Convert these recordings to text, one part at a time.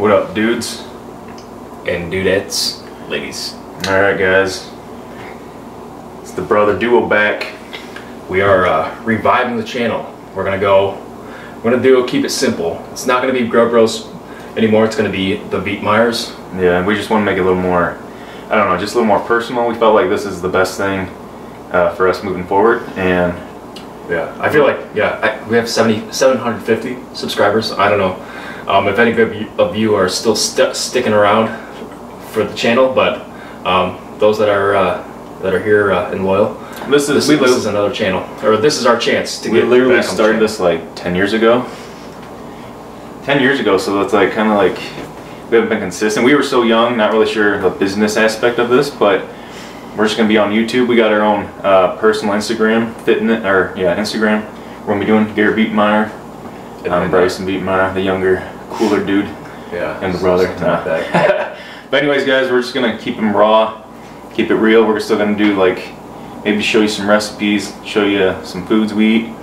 What up, dudes? and dudettes, ladies. All right, guys. It's the brother duo back. We are uh, reviving the channel. We're gonna go. We're gonna do keep it simple. It's not gonna be Grub Bros anymore. It's gonna be the Vietmeiers. Yeah, we just want to make it a little more, I don't know, just a little more personal. We felt like this is the best thing uh, for us moving forward, and Yeah, I feel like yeah, I, we have 70, 750 subscribers. I don't know um, if any of you, are still st- sticking around for the channel, but um, those that are uh, that are here uh, and loyal, this is this, we, this is another channel, or this is our chance to we get literally back on the started this like 10 years ago. 10 years ago, so it's like kind of like we haven't been consistent. We were so young, not really sure the business aspect of this, but we're just gonna be on YouTube. We got our own uh, personal Instagram, fitness or yeah, Instagram. We're gonna be doing Gary Vietmeier, And I'm Bryson Vietmeier, the younger, cooler dude. Yeah, and brother. that. but anyways, guys, we're just gonna keep them raw, keep it real. We're still gonna do like maybe show you some recipes, show you some foods we eat,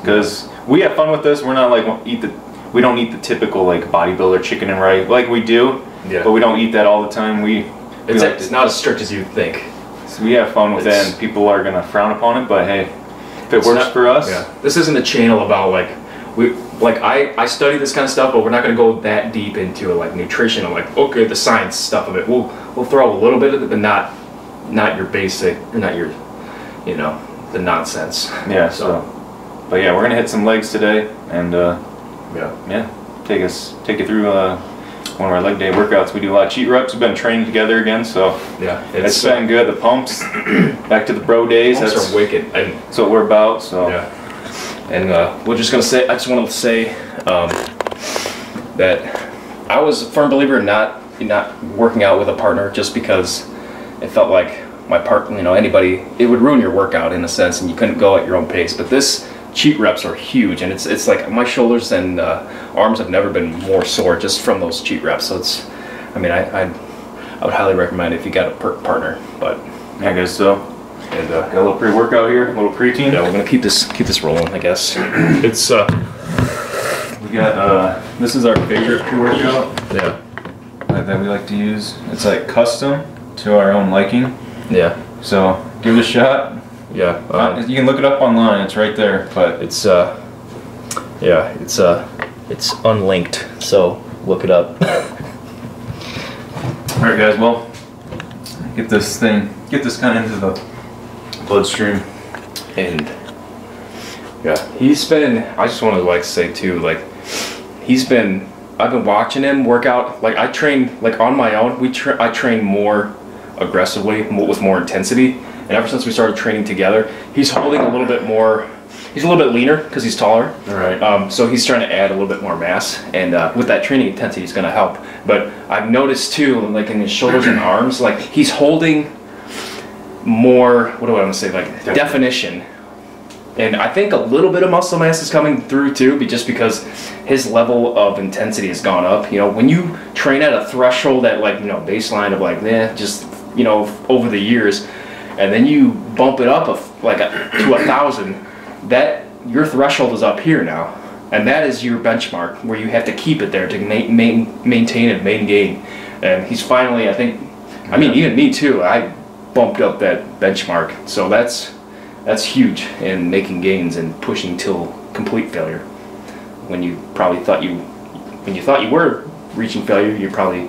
because we have fun with this. We're not like eat the we don't eat the typical like bodybuilder chicken and rice like we do, Yeah. but we don't eat that all the time. We we, It's, like it's not as strict as you think. so we have fun with it's- it, and people are gonna frown upon it. But hey, if it works not- for us, Yeah. This isn't a channel about like we like I I study this kind of stuff, but we're not going to go that deep into like nutrition or like okay the science stuff of it. We'll we'll throw a little bit of it, but not not your basic, not your you know the nonsense. yeah. So, but yeah, we're gonna hit some legs today, and. uh Yeah. yeah, take us take you through uh, one of our leg day workouts. We do a lot of cheat reps. We've been training together again, so Yeah. it's been good. The pumps, back to the bro days. Pumps That's, are wicked, and that's what we're about. So Yeah. And uh, we're just gonna say, I just want to say um, that I was a firm believer in not not working out with a partner just because it felt like my part, you know, anybody, it would ruin your workout in a sense, and you couldn't go at your own pace. But this cheat reps are huge, and it's it's like my shoulders and uh, arms have never been more sore just from those cheat reps. So it's, I mean, I I'd, I would highly recommend if you got a per- partner, but. I guess So And, uh, got a little pre-workout here, a little preteen. yeah, we're gonna keep this keep this rolling, I guess. It's uh, We got uh, this is our favorite pre-workout yeah, that that we like to use. It's like custom to our own liking. yeah, So give it a shot. yeah. Uh, Uh, you can look it up online. It's right there. But it's uh, yeah, it's uh, it's unlinked, so look it up. all right, guys. Well, get this thing, get this kind of into the bloodstream. and yeah, he's been. I just want to like say too, like he's been. I've been watching him work out. Like I train, like on my own. We tra- I train more aggressively, with more intensity. And ever since we started training together, he's holding a little bit more. He's a little bit leaner because he's taller. All right. Um, so he's trying to add a little bit more mass, and uh, with that training intensity, is going to help. But I've noticed too, like in his shoulders and arms, like he's holding more. What do I want to say? Like definition. And I think a little bit of muscle mass is coming through too, be- just because his level of intensity has gone up. You know, when you train at a threshold at like you know baseline of like, eh, just you know over the years, and then you bump it up a f like a, to a thousand, that your threshold is up here now, and that is your benchmark where you have to keep it there to ma- main, maintain and maintain. And he's finally, I think, I mean, even me too. I bumped up that benchmark, so that's that's huge in making gains and pushing till complete failure. When you probably thought you, when you thought you were reaching failure, you probably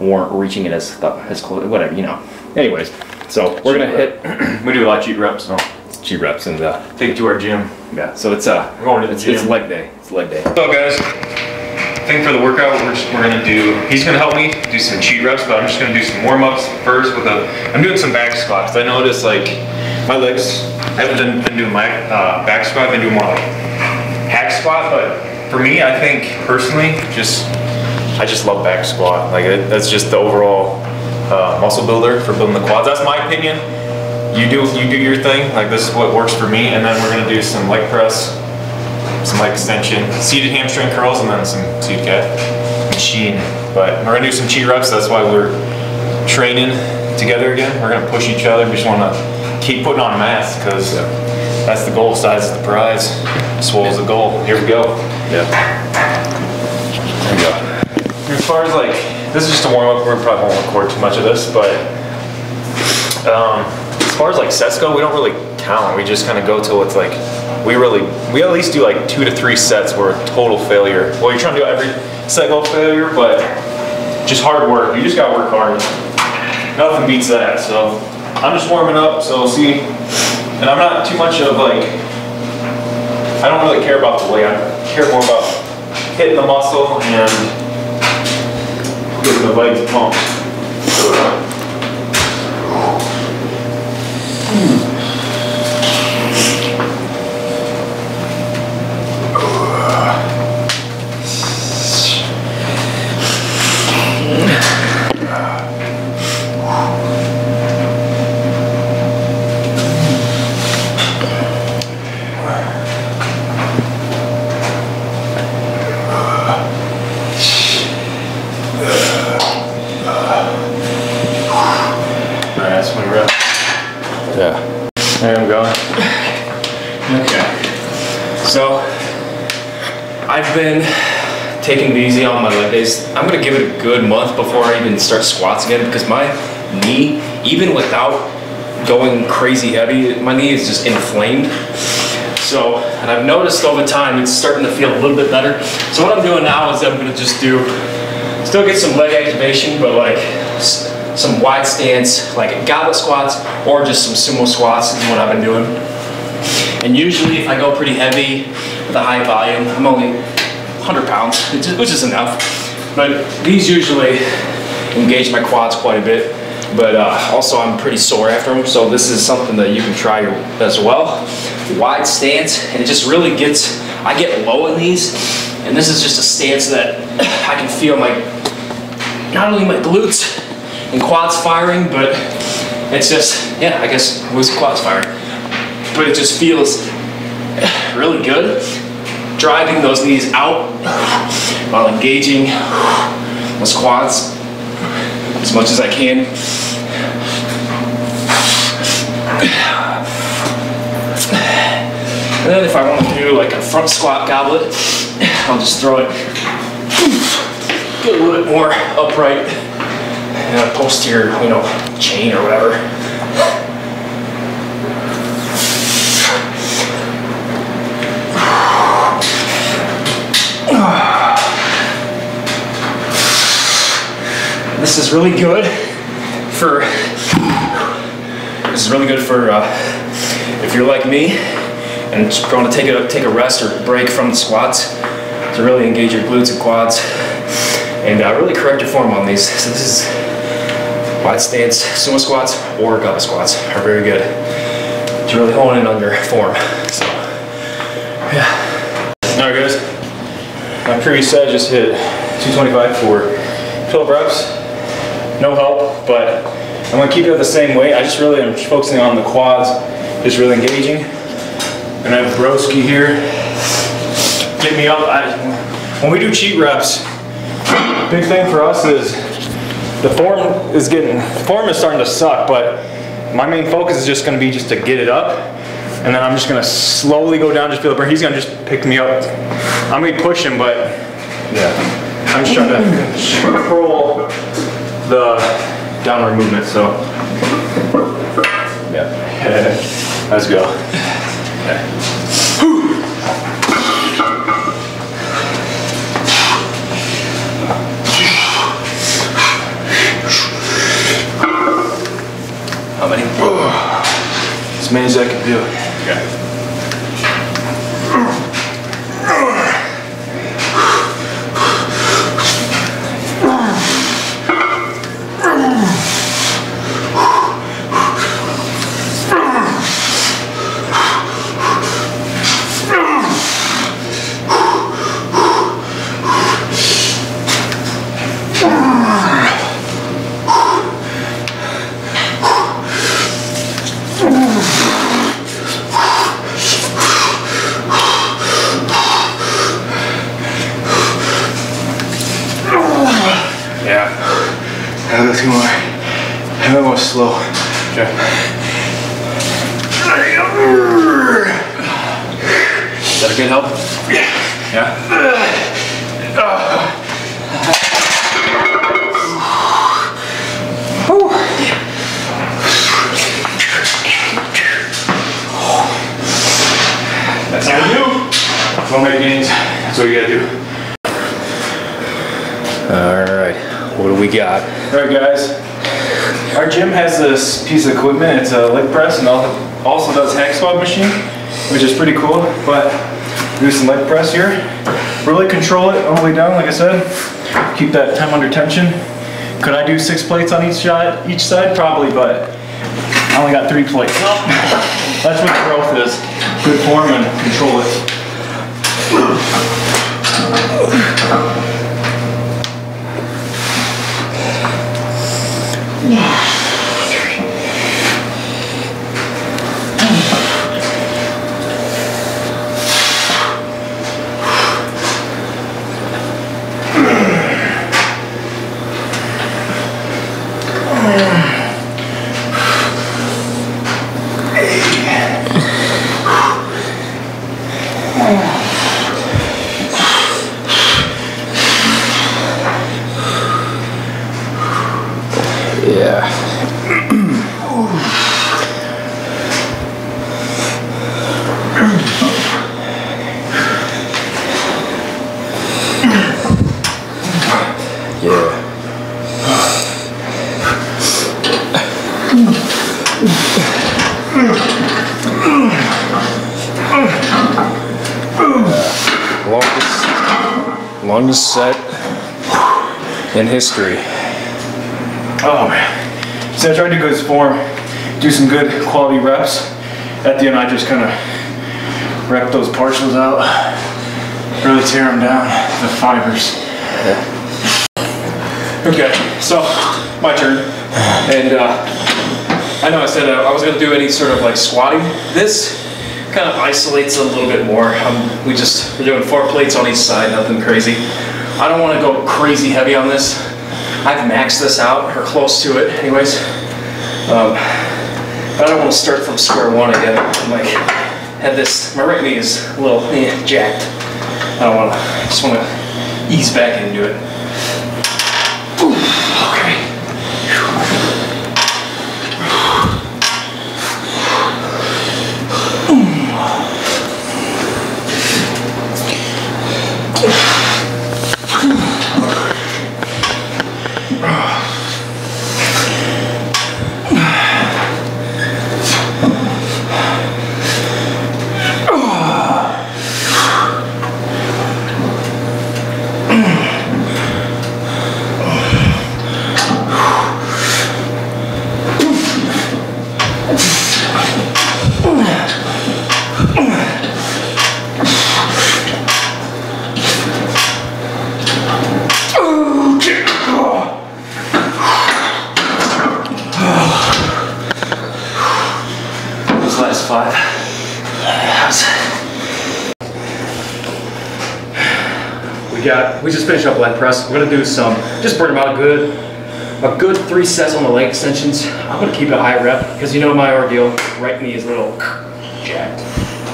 weren't reaching it as th- as close. Whatever, you know. Anyways, so we're gonna hit We do a lot of cheat reps, so G reps and uh, take it to our gym. yeah. So it's uh, We're going to the it's, it's leg day. It's leg day. So guys, thing for the workout, we're, just, we're gonna do, he's gonna help me do some cheat reps, but I'm just gonna do some warm-ups first with a, I'm doing some back squats. I noticed like, my legs, I haven't been, been doing my uh, back squat, I've been doing more like hack squat, but for me, I think personally, just, I just love back squat. Like it, that's just the overall uh, muscle builder for building the quads. That's my opinion. You do, you do your thing, like this is what works for me, and then we're gonna do some leg press, some leg extension, seated hamstring curls, and then some seated calf machine. But we're gonna do some cheat reps. That's why we're training together again. We're gonna push each other. We just wanna keep putting on mass because that's the goal. Size is the prize. Swole is the goal. Here we go. Yeah. There you go. As far as like, this is just a warm up. We probably won't record too much of this, but um, as far as like sets go, we don't really count. We just kind of go till it's like we really we at least do like two to three sets where total failure. Well, you're trying to do every set go failure, but just hard work. You just gotta work hard. Nothing beats that. So I'm just warming up. So see, and I'm not too much of like I don't really care about the weight. I care more about hitting the muscle and getting the legs pumped. Alright, that's my rep. Yeah. There I'm going. Okay. So, I've been taking it easy on my leg give it a good month before I even start squats again because my knee, even without going crazy heavy, my knee is just inflamed. So, and I've noticed over time it's starting to feel a little bit better. So what I'm doing now is I'm gonna just do, still get some leg activation, but like some wide stance, like goblet squats or just some sumo squats is what I've been doing. And usually, if I go pretty heavy with a high volume, I'm only 100 pounds, which is enough. But these usually engage my quads quite a bit. But uh, also, I'm pretty sore after them, so this is something that you can try as well. Wide stance, and it just really gets. I get low in these, and this is just a stance that I can feel my not only my glutes and quads firing, but it's just yeah, I guess it was quads firing but it just feels really good. Driving those knees out while engaging those quads as much as I can. And then if I want to do like a front squat goblet, I'll just throw it get a little bit more upright and a posterior, you know, chain or whatever. Is really good for. This is really good for uh, if you're like me and want to take a take a rest or break from the squats to really engage your glutes and quads and uh, really correct your form on these. So this is wide stance sumo squats or goblet squats are very good to really hone in on your form. So yeah. Alright guys, my previous set just hit 225 for 12 reps. No help, but I'm gonna keep it the same weight. I just really am focusing on the quads, just really engaging. And I have Broski here. Get me up. I, when we do cheat reps, big thing for us is the form is getting, form is starting to suck, but my main focus is just gonna be just to get it up. And then I'm just gonna slowly go down, just feel the burn. He's gonna just pick me up. I'm gonna push him, but yeah. I'm just trying to control the downward movement, so. Yeah. Let's go. How many? As many as I can do. Okay. Yeah. I go two more. And then go slow. Okay. Is that a good help? Yeah. Yeah? So you gotta do. All right, what do we got? All right, guys. Our gym has this piece of equipment. It's a leg press and also does hack squat machine, which is pretty cool. But do some leg press here. Really control it all the way down, like I said. Keep that time under tension. Could I do six plates on each side? Each side, probably, but I only got three plates. That's what growth is. Good form and control it. Yeah. Yeah. Longest, longest set in history. Oh man. So I tried to go form, do some good quality reps. At the end, I just kind of rep those partials out, really tear them down, the fibers. Okay, so my turn. And uh, I know I said uh, I was gonna do any sort of like squatting. This kind of isolates a little bit more. Um, we just, we're doing four plates on each side, nothing crazy. I don't wanna go crazy heavy on this. I've maxed this out, or close to it anyways. Um, but I don't wanna start from square one again. I'm like, had this, my right knee is a little eh, jacked. I don't wanna, I just wanna ease back into it. Ooh, okay. Those last five. We just finished up leg press. We're gonna do some, just burn them out good. A good three sets on the leg extensions. I'm gonna keep it high rep because you know my ordeal, right knee is a little jacked.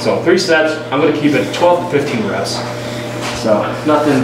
So three sets, I'm gonna keep it 12 to 15 reps. So nothing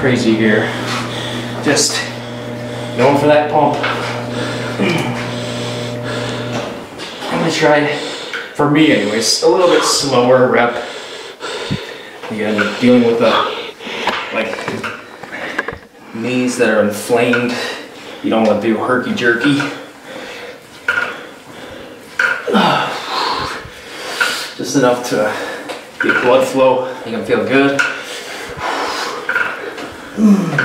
crazy here. Just going for that pump. I'm gonna try, for me anyways, a little bit slower rep. Again, dealing with the, knees that are inflamed. You don't want to do herky jerky. Just enough to uh, get blood flow. You can feel good.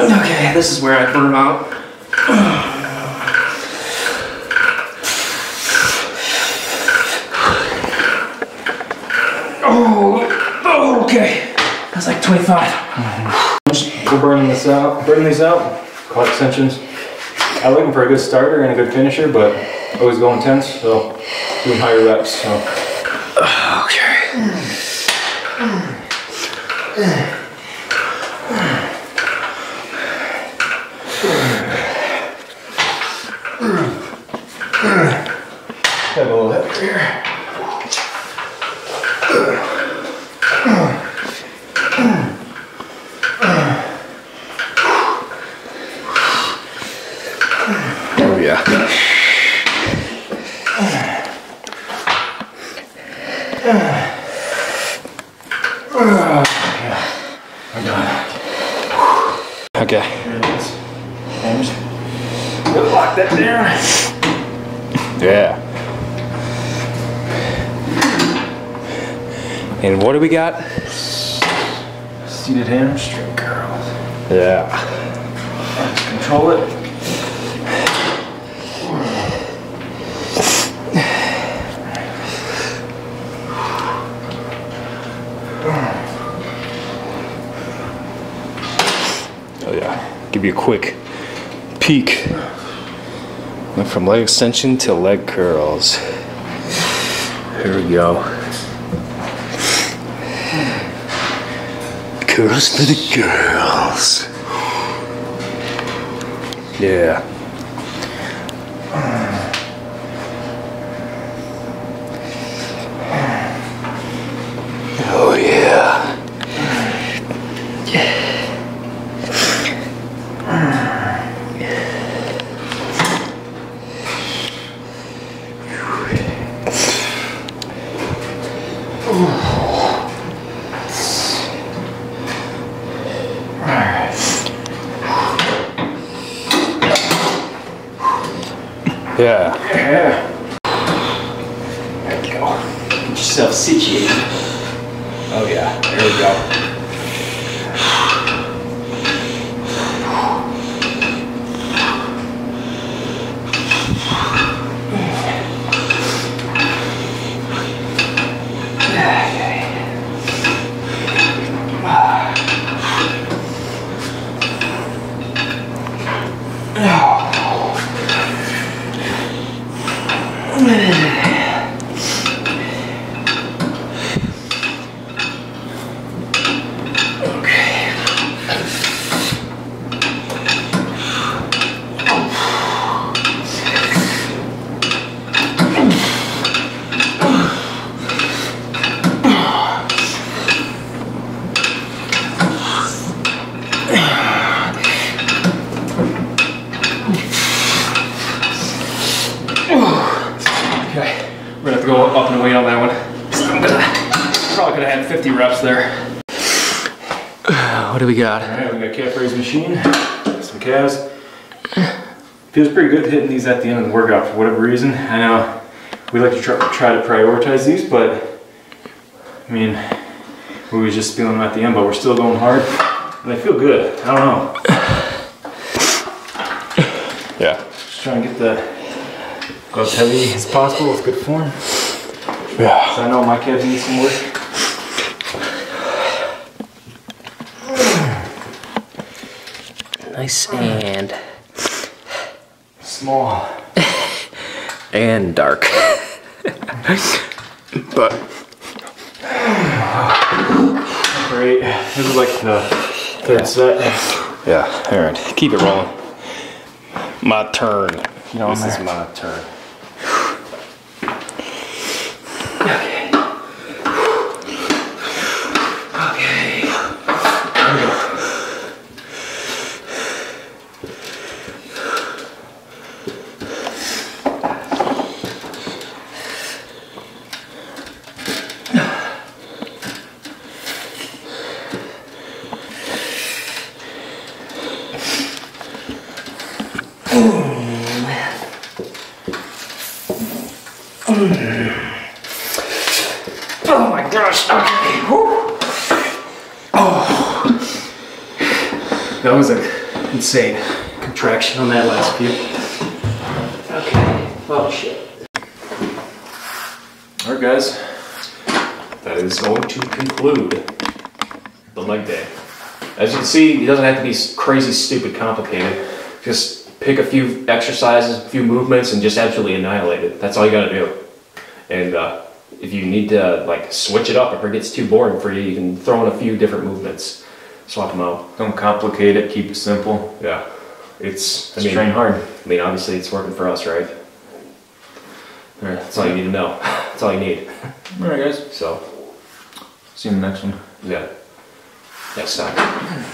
Okay, this is where I burn out. Oh, okay. That's like 25. We're burning this out, burning these out, quad extensions. I'm looking for a good starter and a good finisher, but always go intense, so doing higher reps, so. Got a little heavier here. Oh yeah. I'm done. Okay. There it is. And down. Yeah. And what do we got? Seated hamstring curls. Yeah. Let's Control it. Oh yeah. Give you a quick peek. Went from leg extension to leg curls. Here we go. Curls for the girls. Yeah. Oh yeah. Yeah. Yeah. There we go. Get yourself situated. Oh yeah, there we go. Okay, we're gonna have to go up and wait on that one. I'm gonna probably could have had 50 reps there. What do we got? Alright, we got calf raise machine, some calves. Feels pretty good hitting these at the end of the workout for whatever reason. I know we like to try, try to prioritize these, but I mean, we was just feeling them at the end, but we're still going hard. And they feel good. I don't know. Yeah. Just trying to get the go as heavy as possible with good form. Yeah. So I know my calves need some work. Nice and Small. and dark. But Great. This is like the third set. yeah, Aaron, keep it rolling. My turn. No, this I'm is my turn. Oh my gosh. Okay. Whew. That was a insane contraction on that last few. Okay. Oh shit. Alright, guys. That is going to conclude the leg day. As you can see, it doesn't have to be crazy, stupid, complicated. Just pick a few exercises, a few movements, and just absolutely annihilate it. That's all you gotta do. And uh, if you need to like switch it up, if it gets too boring for you, you can throw in a few different movements, swap them out. Don't complicate it, keep it simple. Yeah, it's. I mean, train hard. I mean, obviously, it's working for us, right? All right, That's all you need to know. That's all you need. Alright guys. So, See you in the next one. yeah. Next time.